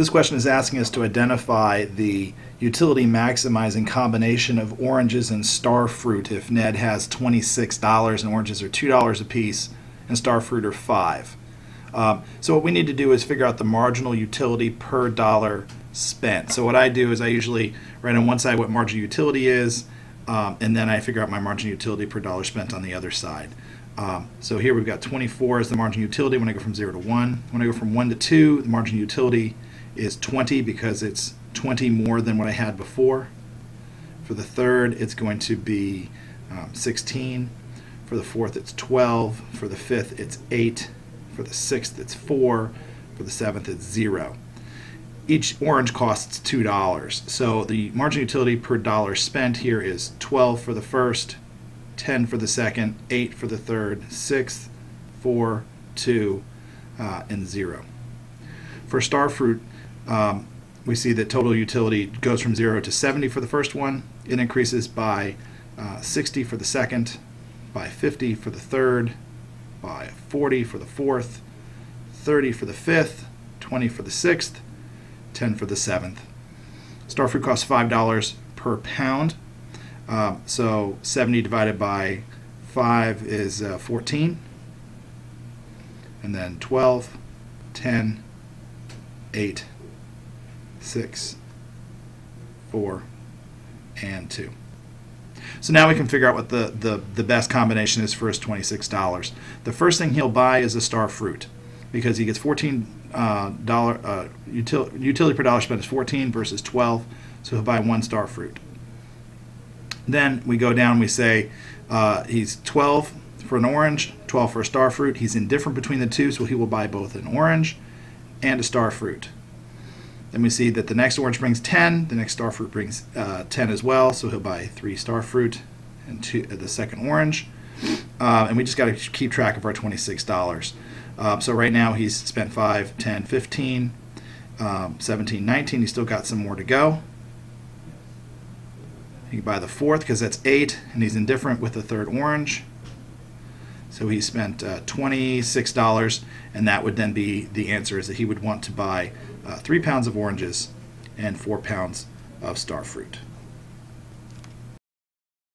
This question is asking us to identify the utility maximizing combination of oranges and star fruit if Ned has $26 and oranges are $2 a piece and star fruit are 5 um, so what we need to do is figure out the marginal utility per dollar spent. So what I do is I usually write on one side what marginal utility is, um, and then I figure out my marginal utility per dollar spent on the other side. Um, so here we've got 24 as the marginal utility when I go from 0 to 1. When I go from 1 to 2, the marginal utility is 20 because it's 20 more than what I had before. For the third, it's going to be um, 16. For the fourth, it's 12. For the fifth, it's 8. For the sixth, it's 4. For the seventh, it's 0 each orange costs $2. So the margin utility per dollar spent here is 12 for the first, 10 for the second, 8 for the third, 6, 4, 2, uh, and 0. For starfruit, um, we see that total utility goes from 0 to 70 for the first one. It increases by uh, 60 for the second, by 50 for the third, by 40 for the fourth, 30 for the fifth, 20 for the sixth, 10 for the seventh. Star fruit costs $5 per pound. Uh, so 70 divided by 5 is uh, 14. And then 12, 10, 8, 6, 4, and 2. So now we can figure out what the, the, the best combination is for his $26. The first thing he'll buy is a star fruit because he gets 14 uh, dollar uh, util utility per dollar spent is 14 versus 12, so he'll buy one star fruit. Then we go down. We say uh, he's 12 for an orange, 12 for a star fruit. He's indifferent between the two, so he will buy both an orange and a star fruit. Then we see that the next orange brings 10, the next star fruit brings uh, 10 as well, so he'll buy three star fruit and two, uh, the second orange. Uh, and we just got to keep track of our $26. Uh, so right now he's spent 5, 10, 15, um, 17, 19. He's still got some more to go. He can buy the fourth because that's 8, and he's indifferent with the third orange. So he spent uh, $26, and that would then be the answer is that he would want to buy uh, 3 pounds of oranges and 4 pounds of star fruit.